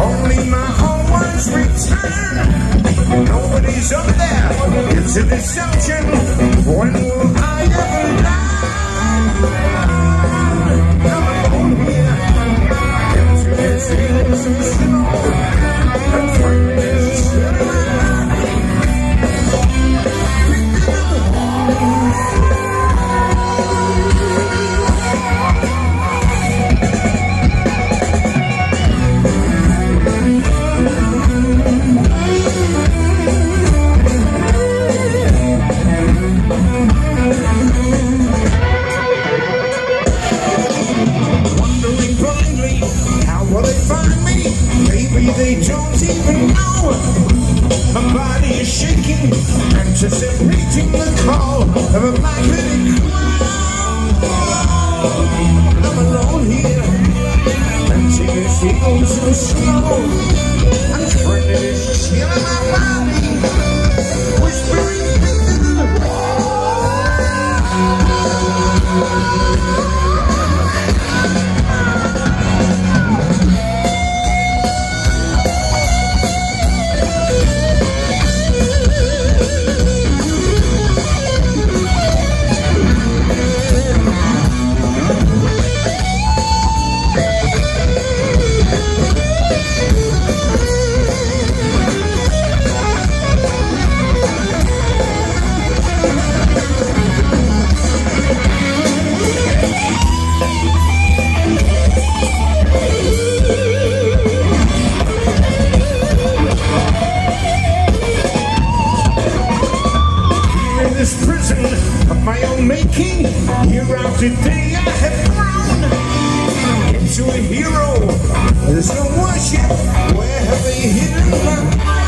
Only my home was returned. Nobody's up there. It's a deception. One My body is shaking, anticipating the call of a magnetic crowd. I'm alone here, and tears feel so slow. And friend is killing my body, Year after day, I have grown into a hero. There's no worship. Where have they hidden